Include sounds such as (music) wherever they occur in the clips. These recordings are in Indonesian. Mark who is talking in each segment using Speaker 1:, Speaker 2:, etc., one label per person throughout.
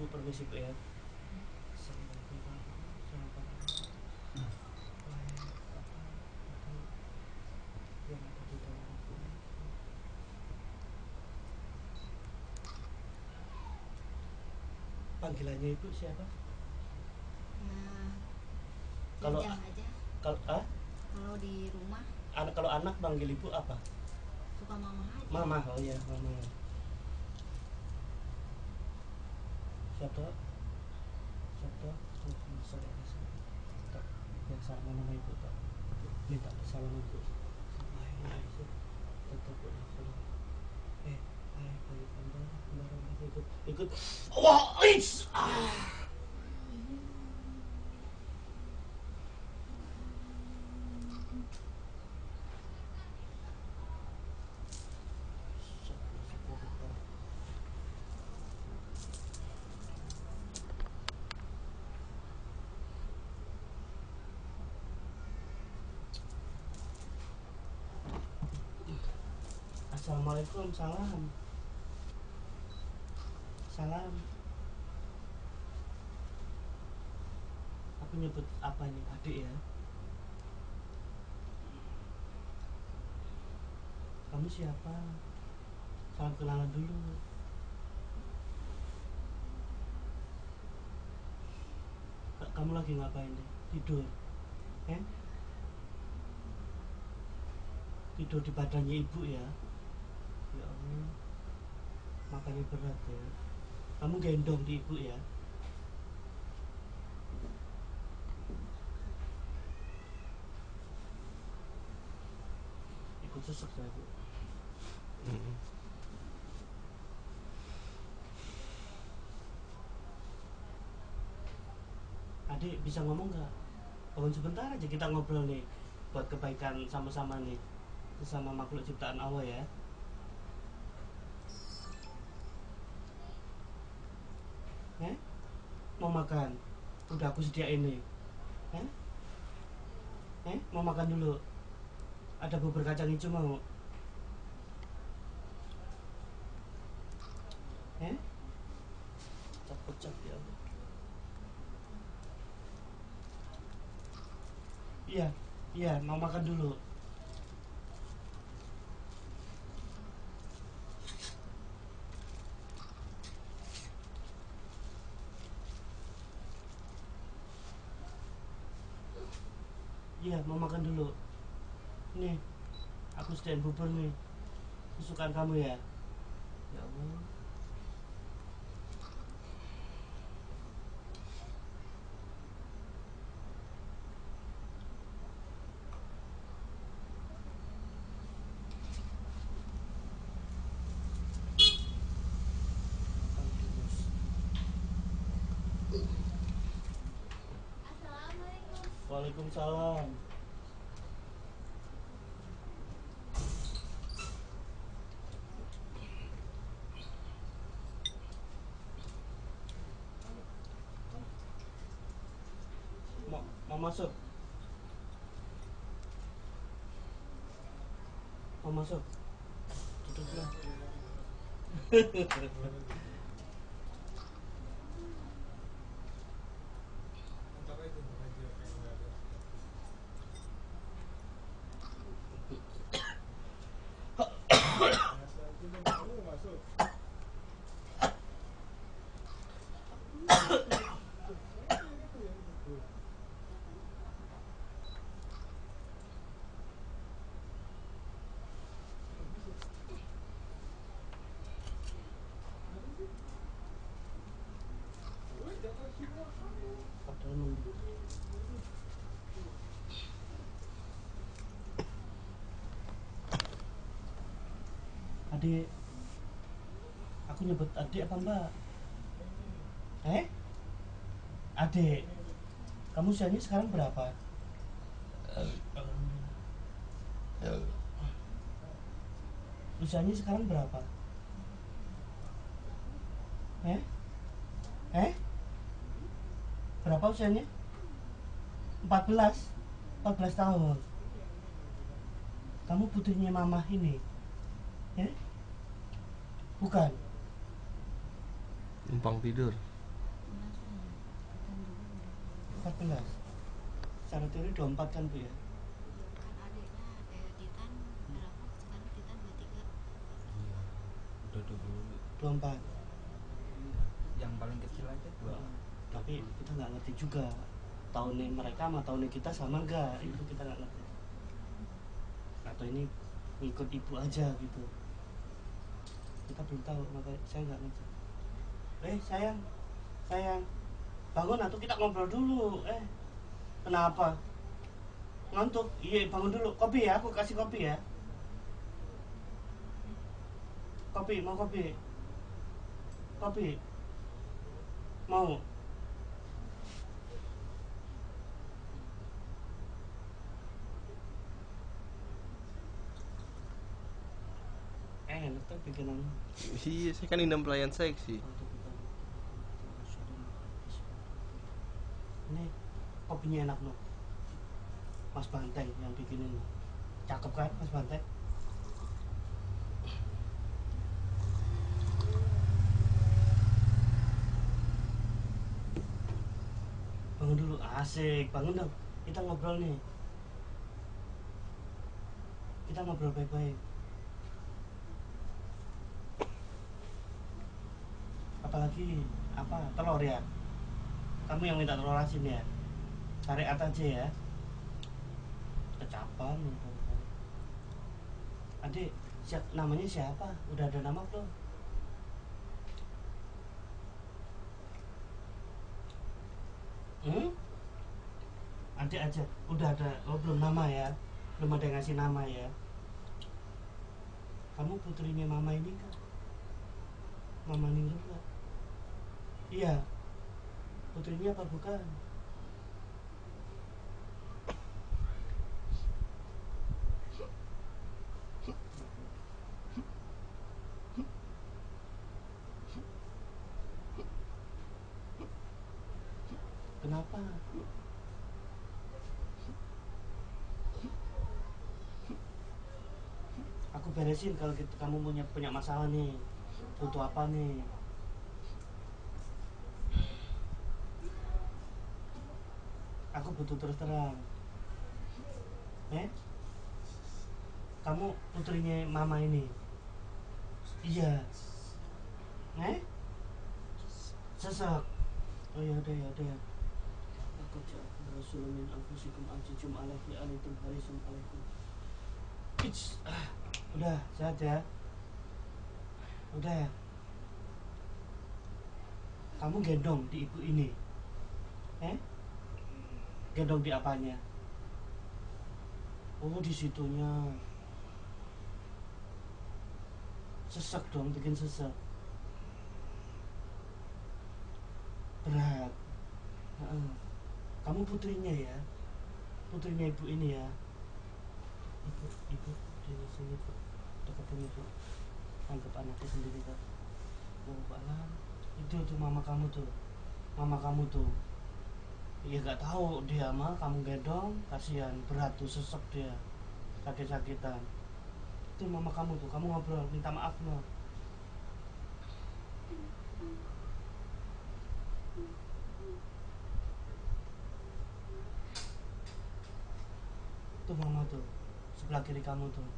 Speaker 1: bu permisi bu ya. Panggilannya ibu siapa?
Speaker 2: Nah,
Speaker 1: Kalau- kalau ah,
Speaker 2: Kalau di rumah.
Speaker 1: Anak kalau anak panggil ibu apa?
Speaker 2: Suka mama aja.
Speaker 1: mama oh ya mama siapa tak yang sama nama ibu tak. Minta eh anda kemarin ikut. Ikut. Wah is ah Assalamualaikum, salam. Salam. Aku nyebut apa ini adik ya? Kamu siapa? Salam kenalan dulu. Kamu lagi ngapain deh? Tidur? Eh? Tidur di badannya ibu ya? Ya Allah Makanya berat ya. Kamu gendong di ibu ya? Ikut sesek saya bu. Adik bisa ngomong nggak? Bangun sebentar aja kita ngobrol nih Buat kebaikan sama-sama nih Sesama makhluk ciptaan Allah ya Mau makan? Udah aku sediain nih Eh? Eh? Mau makan dulu? Ada bubur kacang hijau mau? Eh? Pecah-pecah ya. Iya, iya, mau makan dulu. Iya, mau makan dulu. Nih, bubur nih. Kesukaan kamu ya? Ya Allah. Waalaikumsalam. Mau, masuk? Mau masuk? Duduklah. Padahal (laughs) Adik, aku nyebut adik apa mbak? Eh? Adik, kamu usianya sekarang berapa? Usianya sekarang berapa? Eh? Eh? Berapa usianya? 14 14 tahun. Kamu putrinya mama ini. Eh? Bukan?
Speaker 3: Numpang tidur.
Speaker 2: Langsung Titan juga udah
Speaker 1: 14 secara teori 24 kan bu ya?
Speaker 2: Adiknya Titan berapa sekarang Titan 23
Speaker 3: iya udah dulu
Speaker 1: 24
Speaker 3: yang paling kecil aja dua
Speaker 1: tapi kita nggak ngerti juga tahunnya mereka sama tahunnya kita sama enggak itu kita nggak ngerti. Atau ini ngikut ibu aja gitu. Kita belum tahu makanya saya nggak ngerti. Eh sayang sayang. Bangun atau kita ngobrol dulu? Eh kenapa? Ngantuk? Iya bangun dulu. Kopi ya aku kasih kopi ya. Kopi mau kopi? Kopi. Mau eh
Speaker 4: Iya, saya kan indam pelayan seksi.
Speaker 1: ini kopinya enak loh Mas Banteng yang bikinin. Cakep kan Mas Banteng bangun dulu. Asik bangun dong. Kita ngobrol nih. Kita ngobrol baik-baik apalagi apa telur ya? Kamu yang minta telur asin ya? Syariat aja ya. Kecapan adik siap namanya siapa? Udah ada nama belum? Hmm? Adik aja udah ada oh belum nama ya? Belum ada yang ngasih nama ya? Kamu putrinya mama ini kan mama Ningrum iya. Putrinya apa bukan? Kenapa? Aku beresin kalau gitu kamu punya punya masalah nih. Butuh apa nih butuh terus terang. Eh? Kamu putrinya mama ini? Iya. Eh? Sesek oh ya udah ya udah ya. Rasulun min anfusikum azizum alaihi alaikum harisun alaikum. It's, ah, udah sehat ya. Udah. Ya kamu gendong di ibu ini. Eh gendong di apanya? Oh di situnya. Sesek dong bikin sesek. Berat. Kamu putrinya ya? Putrinya ibu ini ya? Ibu ibu di sini bu. Deketin ibu anggap anaknya sendiri kan oh alam itu tuh mama kamu tuh. Mama kamu tuh ya gak tahu dia mah kamu gendong kasihan berat tuh sesek dia. Sakit sakitan itu mama kamu tuh kamu ngobrol minta maaf loh itu mama tuh sebelah kiri kamu tuh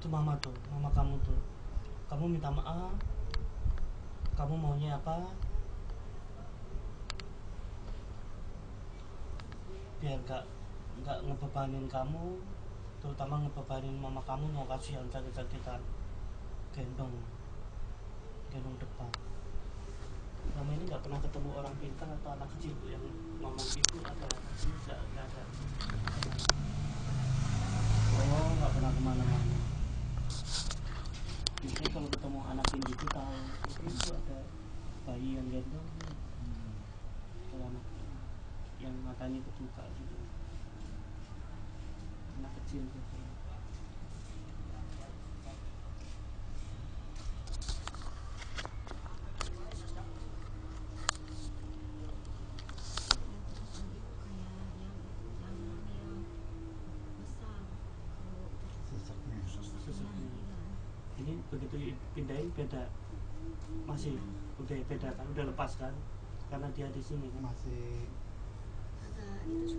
Speaker 1: itu mama tuh mama kamu tuh. Kamu minta maaf. Kamu maunya apa? Biar gak nggak ngebebanin kamu terutama ngebebanin mama kamu mau kasihan sakit-sakitan gendong gendong depan. Selama ini nggak pernah ketemu orang pintar atau anak kecil Bu, yang ngomong gitu atau nggak nggak ada. Oh nggak pernah ke mana-mana Biasanya kalau ketemu anak yang gitu tahu itu, ada bayi yang gendong kalau anak yang matanya kebuka gitu. Anak kecil biasanya ini begitu pindahin beda. Masih udah beda kan? Udah lepas kan? Karena dia di sini kan?
Speaker 5: Masih.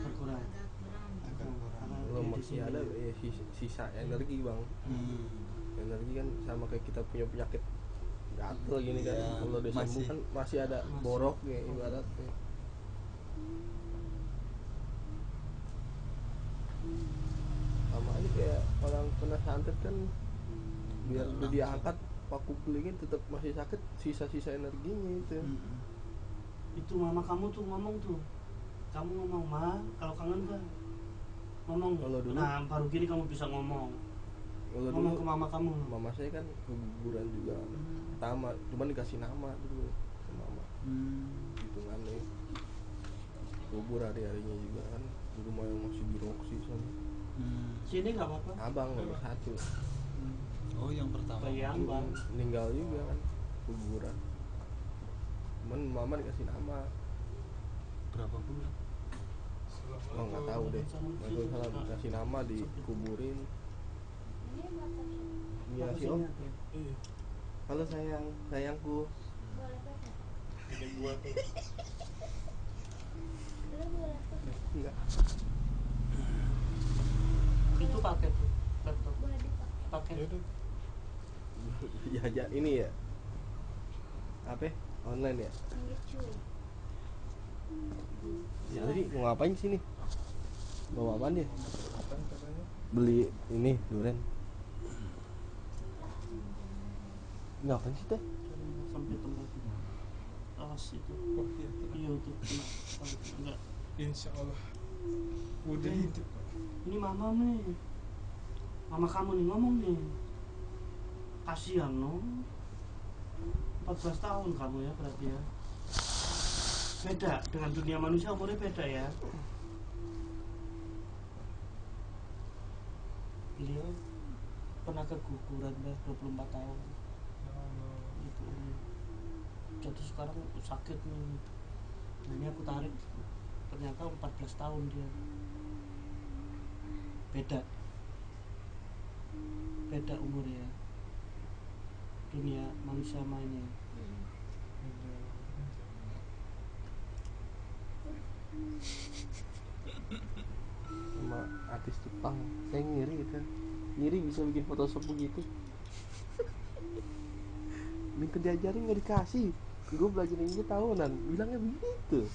Speaker 1: Berkurang.
Speaker 5: agak kurang.
Speaker 1: Di
Speaker 4: masih ada ya sisa, energi bang.
Speaker 5: Hmm.
Speaker 4: energi kan sama kayak kita punya penyakit gatel gini kan?
Speaker 5: Iya,
Speaker 4: kalau udah sembuh
Speaker 5: masih.
Speaker 4: kan masih ada
Speaker 1: Masih.
Speaker 4: borok ya ibaratnya sama aja kayak orang kena santet kan biar udah diangkat paku kulingnya tetap masih sakit sisa-sisa energinya itu.
Speaker 5: Hmm.
Speaker 1: itu mama kamu tuh ngomong tuh. Kamu ngomong ma kalau kangen kan? Ngomong.
Speaker 4: Kalau dulu-
Speaker 1: nah baru gini kamu bisa ngomong.
Speaker 4: Kalau
Speaker 1: ngomong
Speaker 4: dulu
Speaker 1: ke mama kamu.
Speaker 4: mama saya kan keguguran juga. Pertama cuman dikasih nama dulu ke mama.
Speaker 5: Hmm.
Speaker 4: hitungannya kubur hari-harinya juga kan. Di rumah yang masih di Roxy sana
Speaker 5: Hmm.
Speaker 1: sini nggak apa-apa?
Speaker 4: Abang nomor satu
Speaker 5: oh yang pertama.
Speaker 1: Ambang
Speaker 4: meninggal juga kan kuburan. Cuman mama dikasih nama.
Speaker 5: Berapa bulan?
Speaker 4: Oh nggak tahu deh. Waalaikumsalam dikasih nama dikuburin. Iya sih om?
Speaker 1: sini ada.
Speaker 4: halo sayang. Sayangku. Enggak
Speaker 1: itu paket tuh laptop. Paket
Speaker 4: ya, ya ini ya. Apa? Online ya? Ya tadi mau ngapain sini? Bawa apaan dia? Beli ini durian. Ngapain sih teh?
Speaker 1: Sampai tempat awas itu.
Speaker 6: Iya,
Speaker 1: enggak.
Speaker 6: Insya Allah. Udah itu
Speaker 1: ini mama nih. Mama kamu nih ngomong nih kasihan no. 14 tahun kamu ya berarti ya. Beda dengan dunia manusia umurnya beda ya. Beliau pernah keguguran udah 24 tahun.
Speaker 6: Ya Allah
Speaker 1: gitu jadi sekarang sakit nih. Nah ini aku tarik. Ternyata 14 tahun dia. Beda. Beda umurnya dunia manusia mainnya.
Speaker 4: Sama artis Jepang saya ngiri itu ngiri bisa bikin Photoshop begitu. Minta diajarin nggak dikasih. Gue belajar ini tahunan bilangnya begitu